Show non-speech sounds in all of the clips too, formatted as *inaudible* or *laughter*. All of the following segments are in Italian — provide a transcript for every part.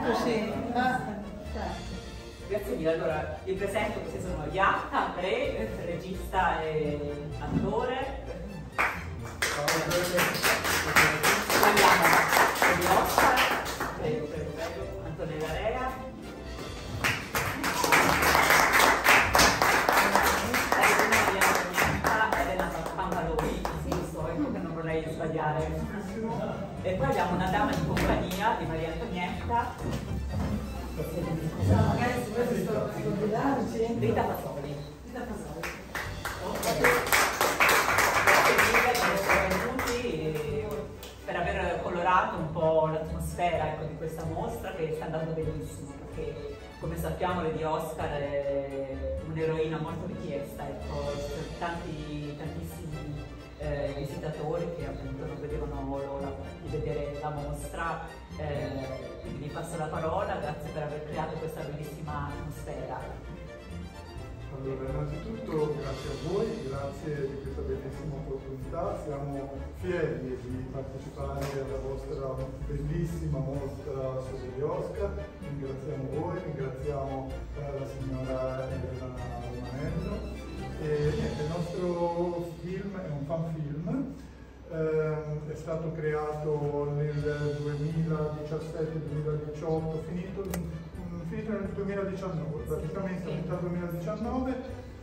eccoci. Ah, Grazie mille, allora vi presento, questi sono Iatta, André, regista e attore. Parliamo di Oscar, prego, prego, prego, Antonella Rea. Elena Pantaloni, giusto, ecco che non vorrei sbagliare. E poi abbiamo una dama di compagnia di Maria Antonietta. magari si può scordarci. Rita Fasoli. Rita mille per per aver colorato un po' l'atmosfera ecco, di questa mostra che sta andando benissimo perché come sappiamo Lady Oscar è un'eroina molto richiesta, ecco, sono tanti, tantissimi eh, visitatori che appunto non vedevano l'ora di vedere la mostra, eh, quindi vi passo la parola, grazie per aver creato questa bellissima atmosfera. Allora, innanzitutto grazie a voi, grazie di questa bellissima opportunità, siamo fieri di partecipare alla vostra bellissima mostra sugli Oscar, ringraziamo voi, ringraziamo eh, la signora Elena Romanello e niente, il nostro film è un fan film, ehm, è stato creato nel 2017-2018, finito finito nel 2019, praticamente a metà 2019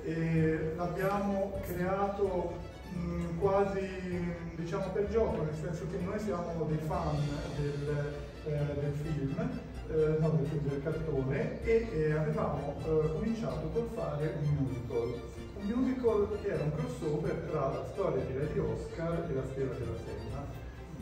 e l'abbiamo creato mh, quasi diciamo per gioco, nel senso che noi siamo dei fan del, eh, del film, eh, no del, film, del cartone e, e avevamo eh, cominciato col fare un musical. Un musical che era un crossover tra la storia di Lady Oscar e la stella della Senna.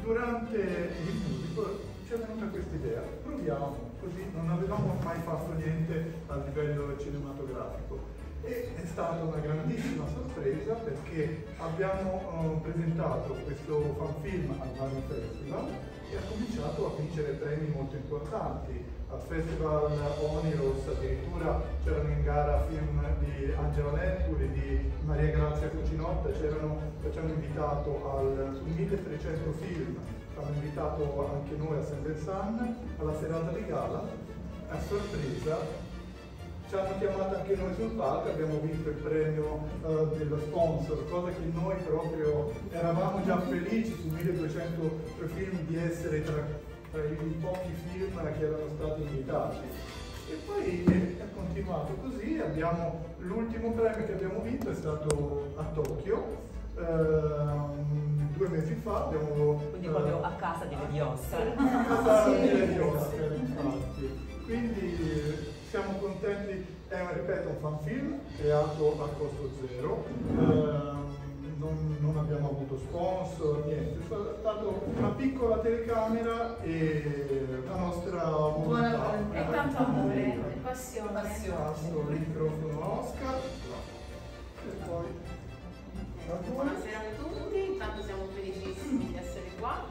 Durante il musical ci è venuta questa idea, proviamo, così non avevamo mai fatto niente a livello cinematografico e è stata una grandissima sorpresa perché abbiamo uh, presentato questo fanfilm al Mari Festival e ha cominciato a vincere premi molto importanti. Al Festival Oniros addirittura c'erano in gara film di Angela Nespoli, di Maria Grazia Cucinotta, ci hanno invitato al, su 1300 film hanno invitato anche noi a Sender Sun alla serata di gala, a sorpresa ci hanno chiamato anche noi sul palco, abbiamo vinto il premio uh, dello sponsor, cosa che noi proprio eravamo già felici su 1200 film di essere tra, tra i pochi film che erano stati invitati. E poi è continuato così, abbiamo, l'ultimo premio che abbiamo vinto è stato a Tokyo, Uh, due mesi fa abbiamo... Quindi proprio a casa di Lady Oscar. A casa di Lady Oscar, infatti. Quindi siamo contenti, è ripeto un fan film creato a costo zero. Uh, non, non, abbiamo avuto sponsor, niente, è stata una piccola telecamera e la nostra volontà. E tanto amore e passione. Passo il microfono Oscar e poi Buonasera a tutti, intanto siamo felicissimi di essere qua.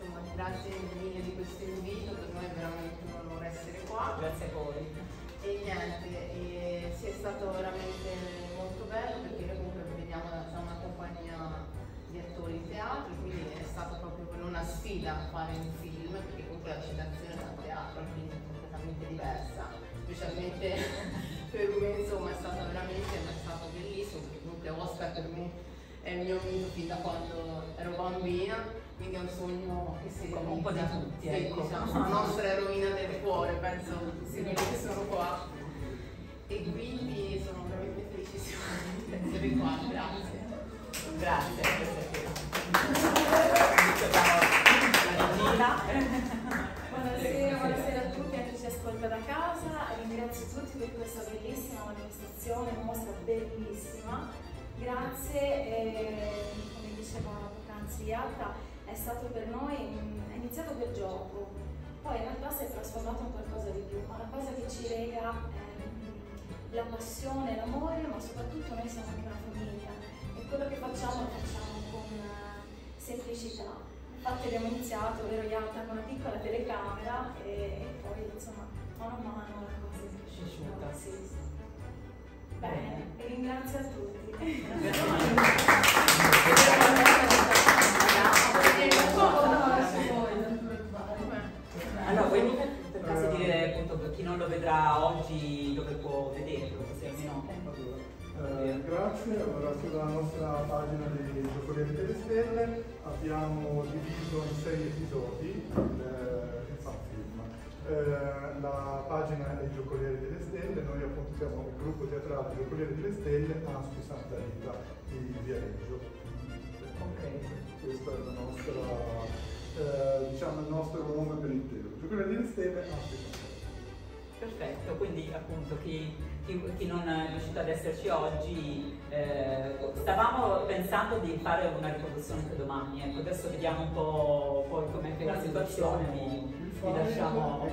Insomma, grazie mille di questo invito, per noi è veramente un onore essere qua. Grazie a voi. E niente, e sì, è stato veramente molto bello perché noi comunque veniamo da una compagnia di attori in teatro, quindi è stato proprio una sfida fare un film, perché comunque la citazione dal teatro quindi è completamente diversa, specialmente *laughs* per me insomma è stato veramente è stato bellissimo, perché comunque Oscar per me è il mio mito fin da quando ero bambina, quindi è un sogno che si realizza. Un po' di tutti, sì, ecco. diciamo, *laughs* la nostra eroina del cuore, penso sia quelli che sono qua. E quindi sono veramente felicissima di essere qua, grazie. Grazie. Buonasera, buonasera a tutti, a chi ci ascolta da casa, ringrazio tutti per questa bellissima manifestazione, mostra bellissima Grazie, eh, come diceva poc'anzi Alta, è stato per noi, è iniziato per gioco, poi in realtà si è trasformato in qualcosa di più, una cosa che ci lega eh, la passione, l'amore, ma soprattutto noi siamo anche una famiglia e quello che facciamo lo facciamo con uh, semplicità. Infatti abbiamo iniziato, vero Ialta, con una piccola telecamera e, e poi insomma mano a mano la cosa è cresciuta. Sì, sì. Bene, e ringrazio a tutti. *laughs* eh, grazie, allora sulla nostra pagina dei Giocolieri delle Stelle abbiamo diviso in sei episodi il, il fanfilm. Eh, la pagina è i Giocolieri delle Stelle, noi appunto siamo il gruppo teatrale Giocolieri delle Stelle, Aspi Santa Rita di Viareggio. Ok. Questo è la nostra, eh, diciamo, il nostro nome per intero. Giocolieri delle Stelle, Aspi Santa Rita. Perfetto, quindi appunto chi, chi- chi non è riuscito ad esserci oggi, eh, stavamo pensando di fare una riproduzione per domani, ecco, adesso vediamo un po' poi com'è che la situazione, vi, vi lasciamo,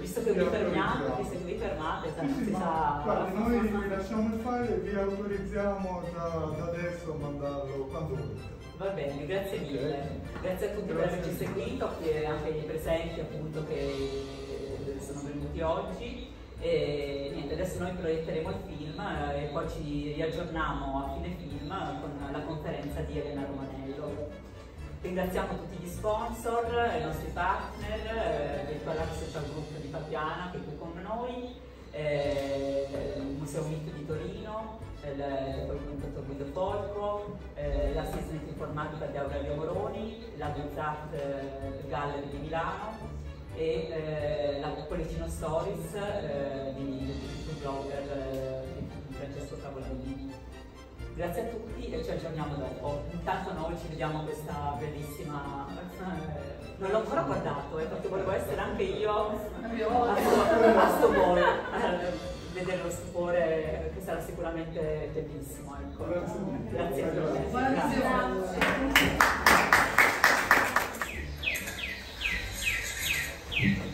visto che vi che vi fermate, sa, non si sa... Guardi, noi vi lasciamo il file e vi autorizziamo da, da adesso a mandarlo quando volete. Va bene, grazie mille. Grazie a tutti per averci seguito e anche ai presenti appunto che sono venuti oggi. E adesso noi proietteremo il film eh, e poi ci riaggiorniamo a fine film con la conferenza di Elena Romanello. Ringraziamo tutti gli sponsor, i nostri partner, eh, Virtual Art Social Group di Papiana che è qui con noi, eh, il Museo MIT di Torino, il, poi il dottor Guido Folco, eh, l'assistente informatica di Aurelio Moroni, la Guzzat eh, Gallery di Milano e eh, la Policino Stories eh, di, di blogger eh, di Francesco Cavolini. Grazie a tutti e ci aggiorniamo dopo. Intanto noi ci vediamo questa bellissima... eh, non l'ho ancora guardato eh, perché volevo essere anche io a bolo, eh, vedere lo stupore che sarà sicuramente bellissimo. Ecco. Grazie a tutti. Grazie. you.